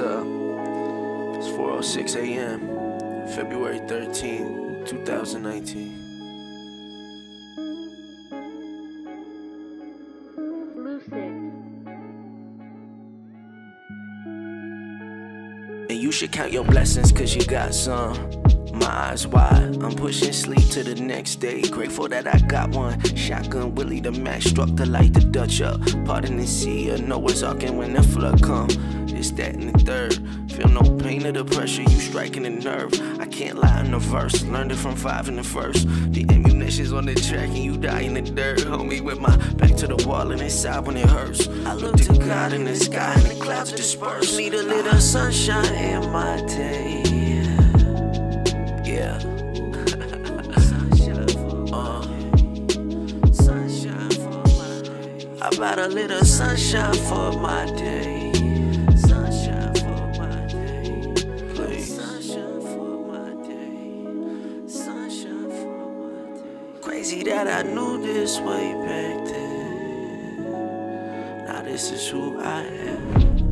Up? It's 4:06 a.m. February 13, 2019. Lucid. And you should count your blessings cause you got some. My eyes wide, I'm pushing sleep to the next day. Grateful that I got one. Shotgun Willie the Mac struck the light the Dutch up. Pardon the sea, a Noah's Ark, and when the flood come, it's that in the third. Feel no pain or the pressure, you striking the nerve. I can't lie in the verse, learned it from five in the first. The ammunition's on the track and you die in the dirt. Homie, with my back to the wall and inside when it hurts. I look to God in the sky and the clouds disperse. Need a little sunshine in my day. Bought a little sunshine for my day. Sunshine for my day. Please. Sunshine for my day. Sunshine for my day. Crazy that I knew this way back then. Now this is who I am.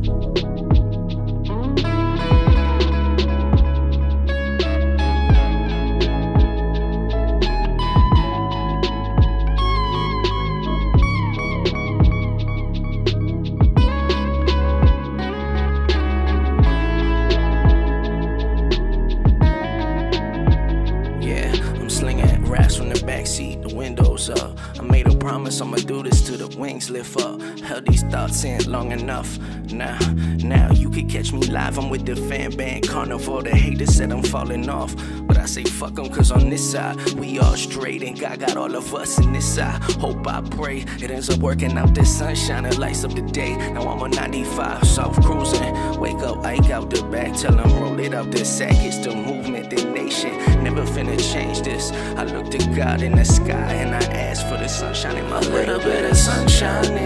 Up. I made a promise I'ma do this till the wings lift up. Held these thoughts in long enough. Now, now you can catch me live. I'm with the fan band carnival. The haters said I'm falling off. But I say fuck them, cause on this side, we all straight. And God got all of us in this side. Hope I pray it ends up working out. The sunshine lights up the day. Now I'm on 95, soft cruising. Wake up, Ike out the back. Tell them roll it up the sack. It's the movement, the nation. Never change this. I look to God in the sky and I ask for the sunshine in my day. A little bit of sunshine